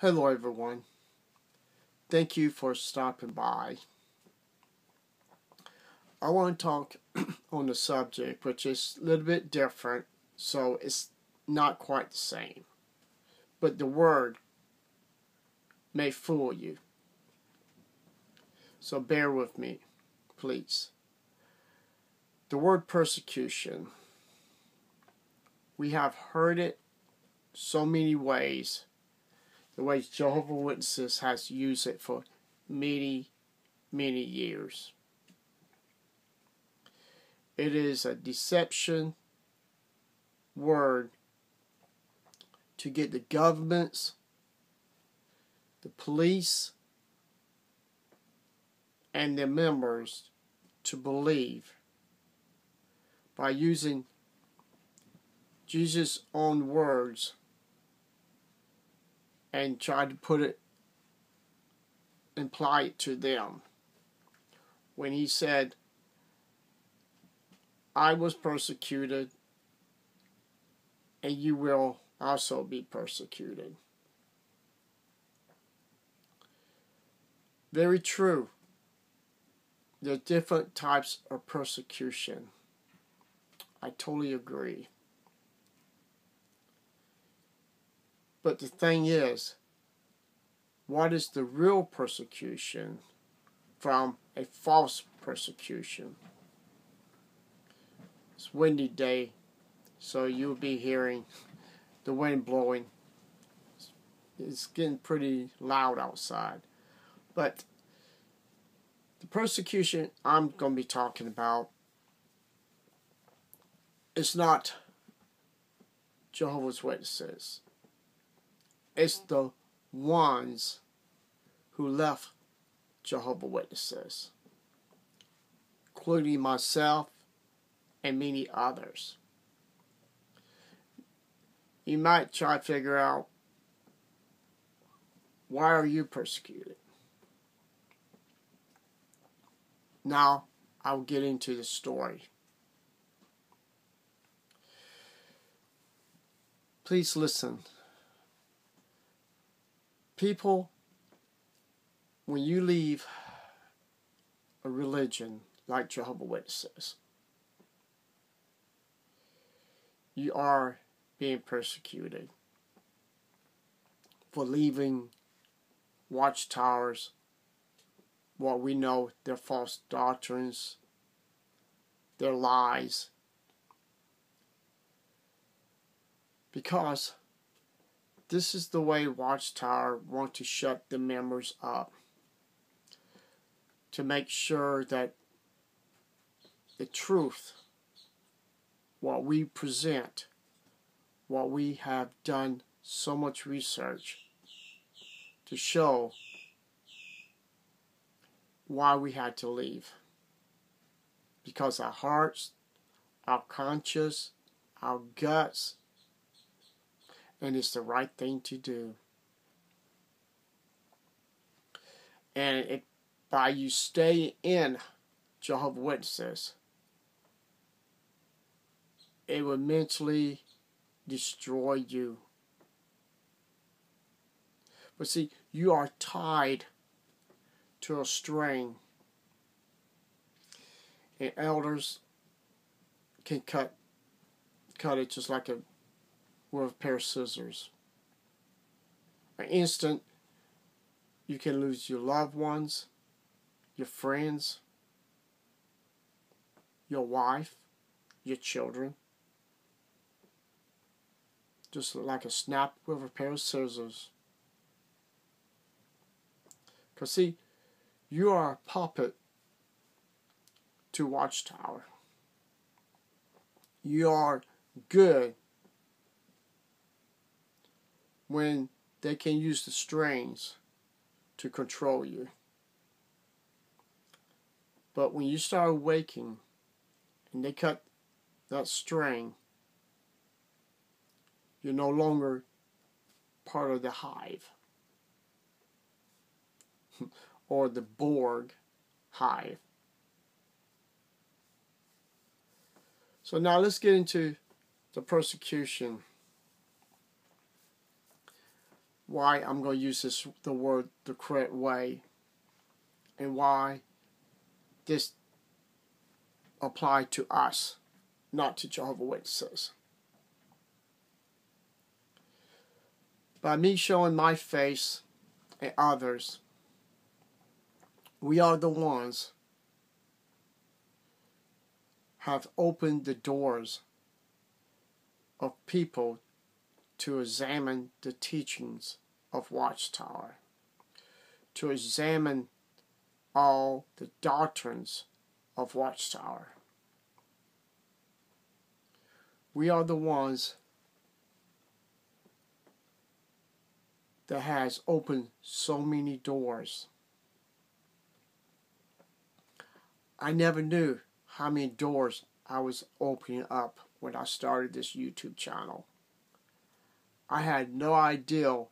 Hello, everyone. Thank you for stopping by. I want to talk on the subject, which is a little bit different, so it's not quite the same. But the word may fool you. So bear with me, please. The word persecution. We have heard it so many ways the way Jehovah Witnesses has used it for many, many years. It is a deception word to get the governments, the police, and their members to believe by using Jesus' own words and try to put it, imply it to them. When he said, I was persecuted, and you will also be persecuted. Very true. There are different types of persecution. I totally agree. But the thing is, what is the real persecution from a false persecution? It's windy day, so you'll be hearing the wind blowing. It's getting pretty loud outside. But the persecution I'm going to be talking about is not Jehovah's Witnesses. It's the ones who left Jehovah Witnesses, including myself and many others. You might try to figure out why are you persecuted? Now I'll get into the story. Please listen people, when you leave a religion like Jehovah Witnesses, you are being persecuted for leaving watchtowers, what we know their false doctrines, their lies. Because this is the way Watchtower want to shut the members up to make sure that the truth, what we present, what we have done so much research to show why we had to leave. Because our hearts, our conscience, our guts, and it's the right thing to do. And it, by you stay in Jehovah Witnesses, it will mentally destroy you. But see, you are tied to a string. And elders can cut cut it just like a with a pair of scissors. An instant, you can lose your loved ones, your friends, your wife, your children. Just like a snap with a pair of scissors. Because, see, you are a puppet to Watchtower. You are good when they can use the strings to control you. But when you start waking and they cut that string, you're no longer part of the hive or the Borg hive. So now let's get into the persecution why I'm going to use this the word the correct way and why this apply to us, not to Jehovah Witnesses. By me showing my face and others, we are the ones have opened the doors of people to examine the teachings of Watchtower, to examine all the doctrines of Watchtower. We are the ones that has opened so many doors. I never knew how many doors I was opening up when I started this YouTube channel. I had no idea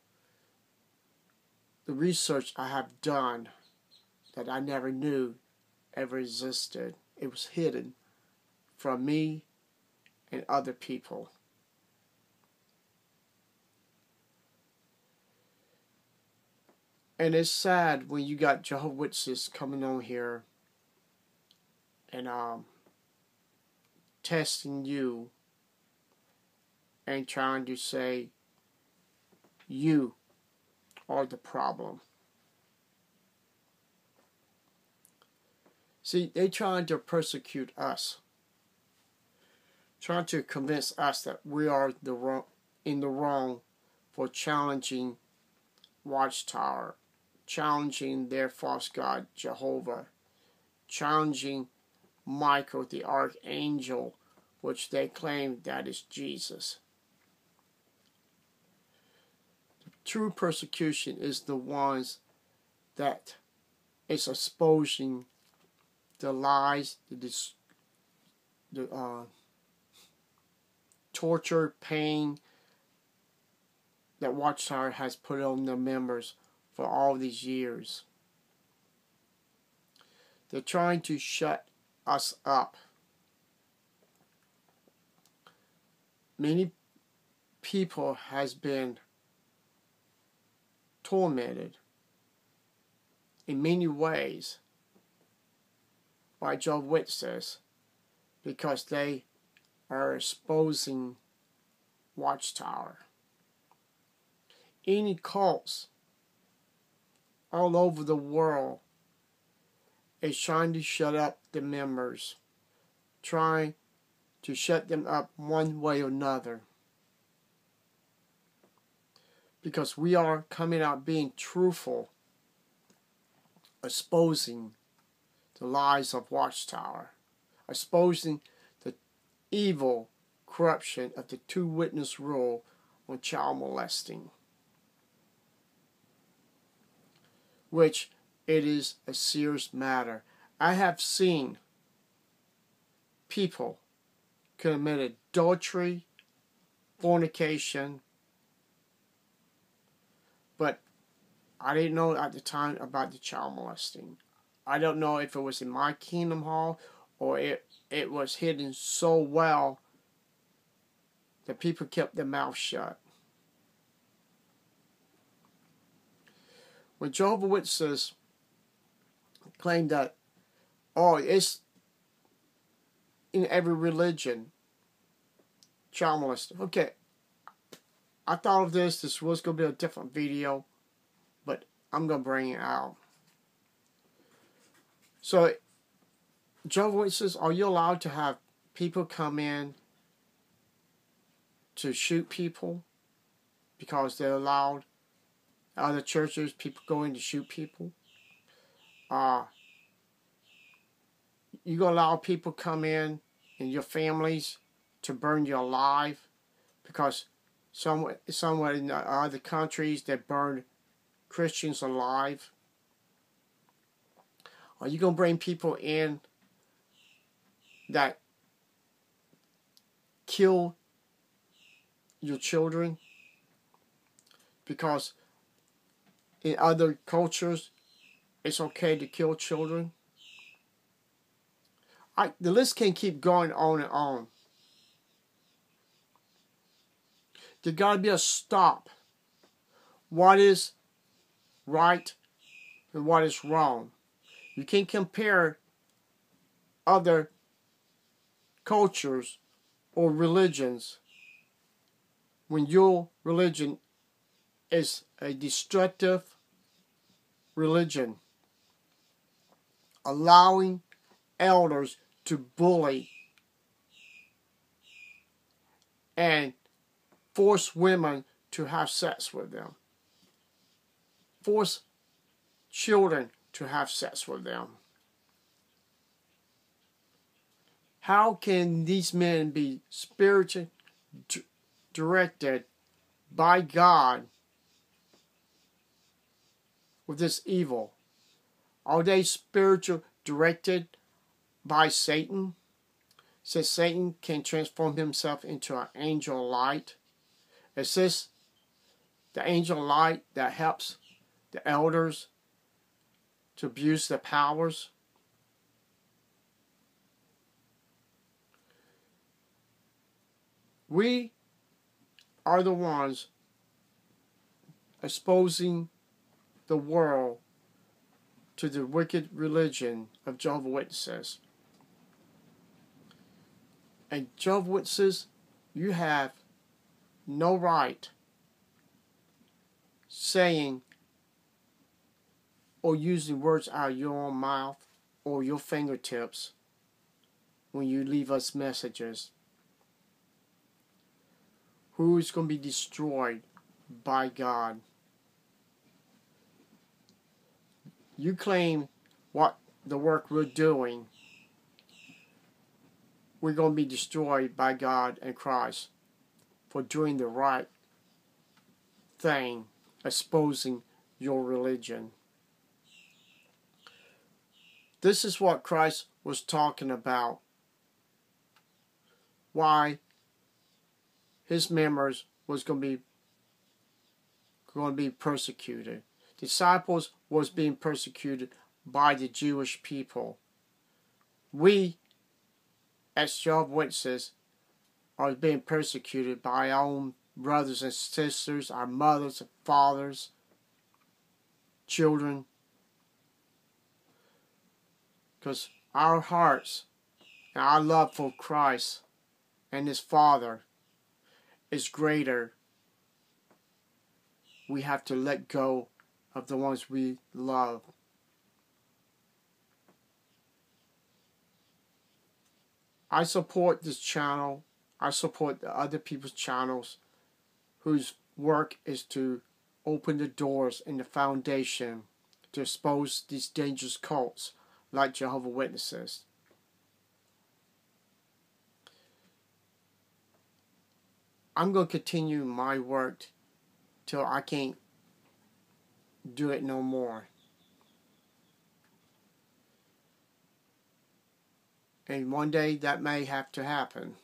the research I have done that I never knew ever existed. It was hidden from me and other people. And it's sad when you got Jehovah Witnesses coming on here and um, testing you and trying to say you are the problem. See, they trying to persecute us, trying to convince us that we are the wrong, in the wrong for challenging Watchtower, challenging their false god Jehovah, challenging Michael the archangel, which they claim that is Jesus. The true persecution is the ones that is exposing the lies, the, dis, the uh, torture, pain that Watchtower has put on their members for all these years. They're trying to shut us up. Many people has been tormented in many ways by Joe Witnesses because they are exposing Watchtower. Any cults all over the world is trying to shut up the members, trying to shut them up one way or another. Because we are coming out being truthful, exposing the lies of Watchtower, exposing the evil corruption of the two witness rule on child molesting, which it is a serious matter. I have seen people commit adultery, fornication, but I didn't know at the time about the child molesting. I don't know if it was in my Kingdom Hall or it, it was hidden so well that people kept their mouth shut. When Jehovah Witnesses claim that, oh, it's in every religion, child molesting. Okay, I thought of this. This was going to be a different video, I'm going to bring it out. So, Joe Voices, are you allowed to have people come in to shoot people because they're allowed? Other churches, people going to shoot people. Uh, you gonna allow people come in and your families to burn you alive because some somewhere in other countries they burn Christians alive. Are you going to bring people in that kill your children? Because in other cultures, it's okay to kill children. I, the list can keep going on and on. There got to be a stop. what is right and what is wrong. You can't compare other cultures or religions when your religion is a destructive religion, allowing elders to bully and force women to have sex with them, force children to have sex with them. How can these men be spiritually directed by God with this evil? Are they spiritual directed by Satan? Since Satan can transform himself into an angel light. Is this the angel light that helps the elders to abuse their powers? We are the ones exposing the world to the wicked religion of Jehovah's Witnesses. And Jehovah's Witnesses, you have no right saying or using words out of your own mouth or your fingertips when you leave us messages who is going to be destroyed by God. You claim what the work we're doing, we're going to be destroyed by God and Christ for doing the right thing, exposing your religion. This is what Christ was talking about. Why his members was going to be going to be persecuted. Disciples was being persecuted by the Jewish people. We, as Jehovah's Witnesses, are being persecuted by our own brothers and sisters, our mothers and fathers, children. Because our hearts and our love for Christ and His Father is greater, we have to let go of the ones we love. I support this channel. I support the other people's channels whose work is to open the doors and the foundation to expose these dangerous cults like Jehovah Witnesses. I'm going to continue my work till I can't do it no more. And one day that may have to happen.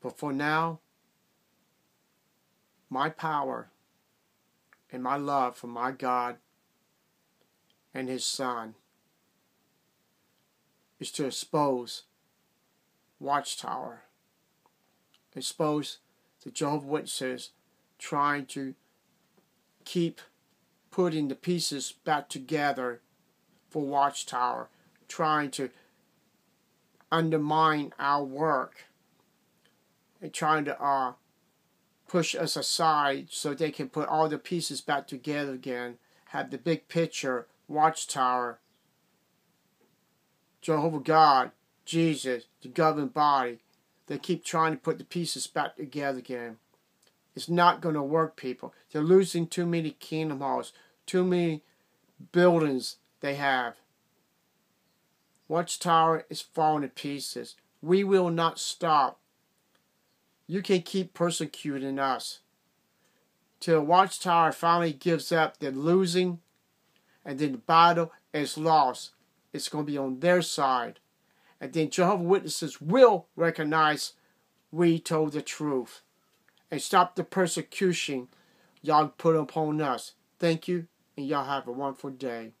But for now, my power and my love for my God and His Son is to expose Watchtower. Expose the Jehovah Witnesses trying to keep putting the pieces back together for Watchtower, trying to undermine our work and trying to uh, push us aside so they can put all the pieces back together again, have the big picture, Watchtower, Jehovah God, Jesus, the governing body, they keep trying to put the pieces back together again. It's not going to work, people. They're losing too many kingdom halls, too many buildings they have. Watchtower is falling to pieces. We will not stop. You can keep persecuting us. Till Watchtower finally gives up, they're losing, and then the battle is lost. It's going to be on their side. And then Jehovah Witnesses will recognize we told the truth and stop the persecution y'all put upon us. Thank you, and y'all have a wonderful day.